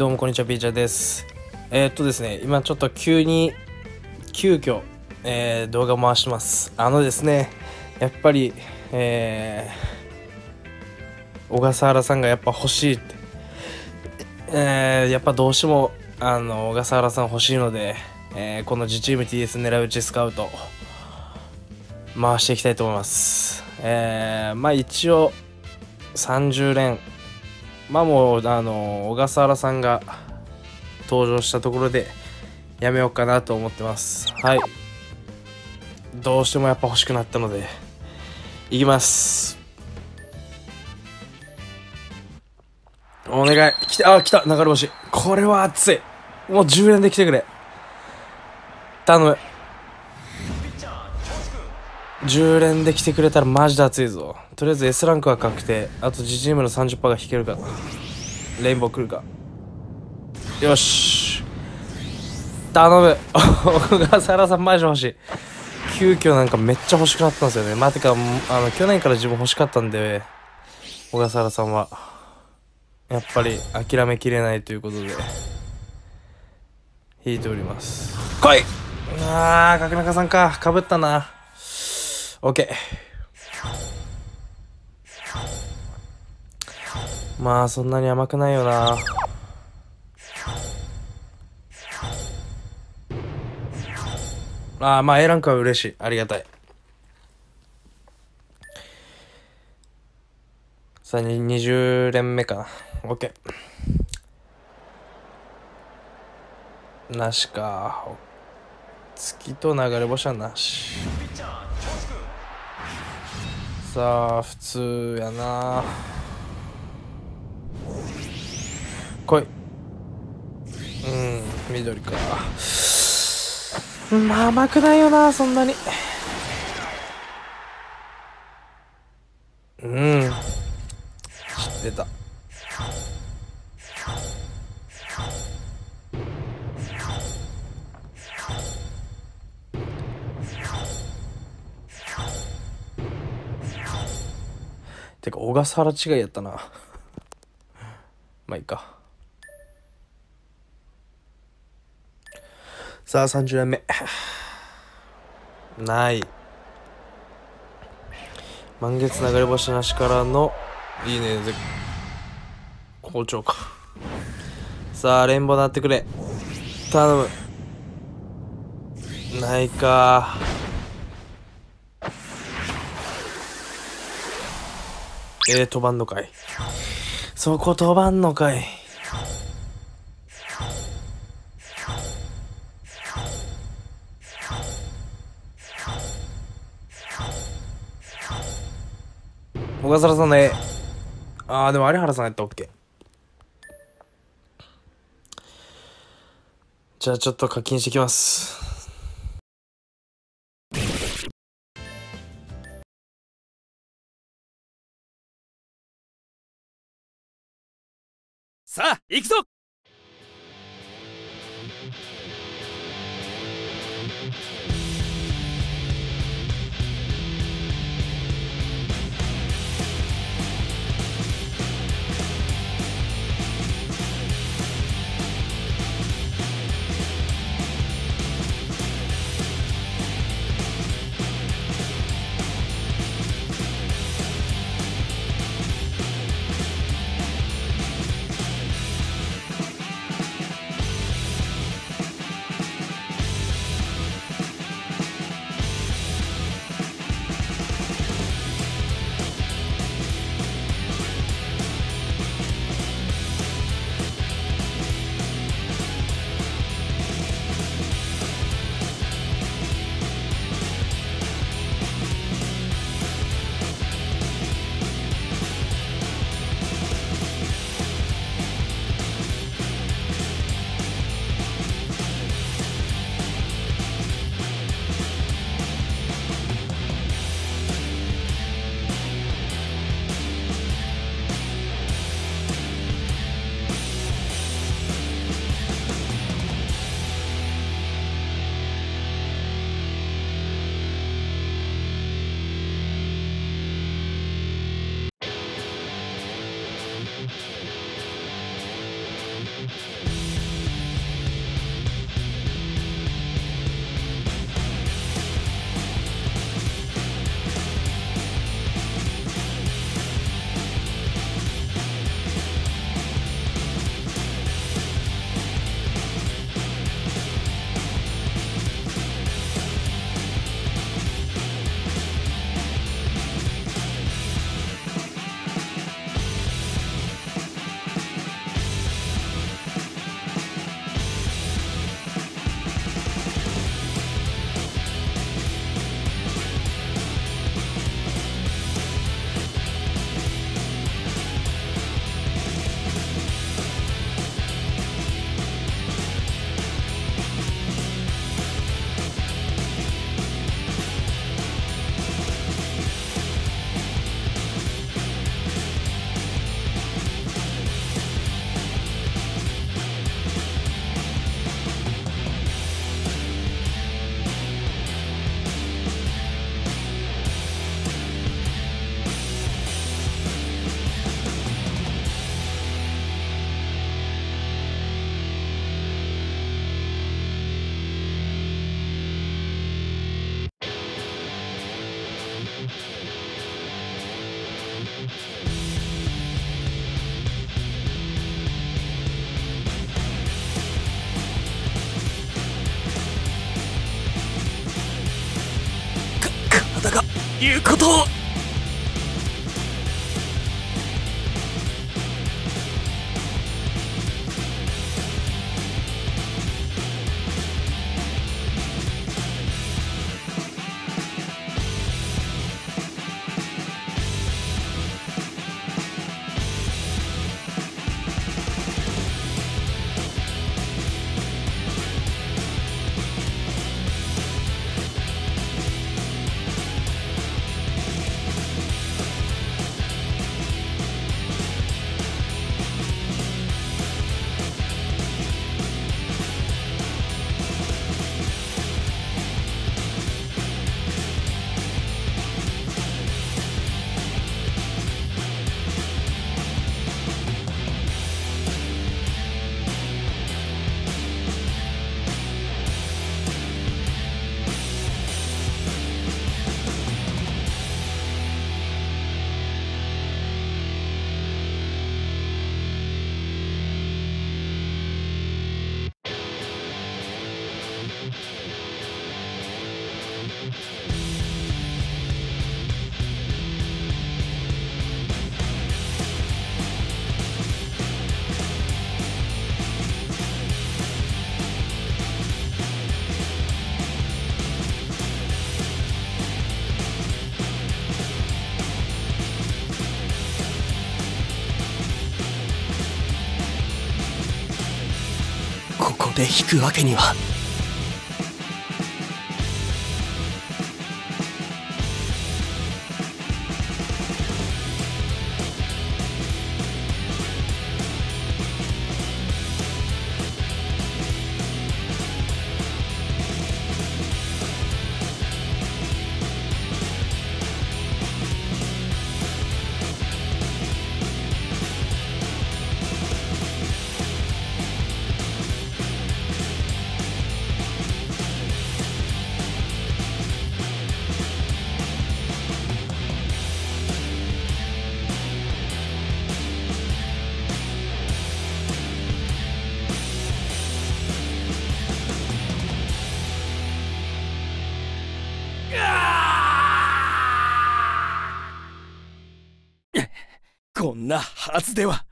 どうもこんにちはピーチャーです。えー、っとですね今ちょっと急に急遽、えー、動画回してます。あのですねやっぱりえー、小笠原さんがやっぱ欲しいって。えー、やっぱどうしてもあの小笠原さん欲しいので、えー、この自チーム TS 狙い撃ちスカウト回していきたいと思います。えー、まあ一応30連まあもうあの小笠原さんが登場したところでやめようかなと思ってます。はい。どうしてもやっぱ欲しくなったのでいきます。お願い。来たあ来た。流れ星。これは熱い。もう10連で来てくれ。頼む。10連で来てくれたらマジで熱いぞ。とりあえず S ランクは確定。あと G チームの30%が引けるかレインボー来るか。よし。頼む。小笠原さんマジ欲しい。急遽なんかめっちゃ欲しくなったんですよね。まあてかあの去年から自分欲しかったんで小笠原さんは。やっぱり諦めきれないということで。引いております。来い。あー角中さんか。かぶったな OK まあそんなに甘くないよな。ああまあ A ランクは嬉しい。ありがたい。さあ20連目かな。OK なしか。月と流れ星はなし。さあ普通やな。来い。うん緑か。まあ甘くないよなそんなに。うん。出た。てか小笠原違いやったな。まあいいか。さあ30連目。ない。満月流れ星なしからのいいね好調か。さあレンボなってくれ。頼む。ないか。えー、飛ばんのかいそこ飛ばんのかい小笠原さんの絵。ああでも有原さんやったら OK じゃあちょっと課金してきます。いうことをで引くわけには。なはずでは。